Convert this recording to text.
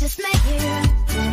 just met you.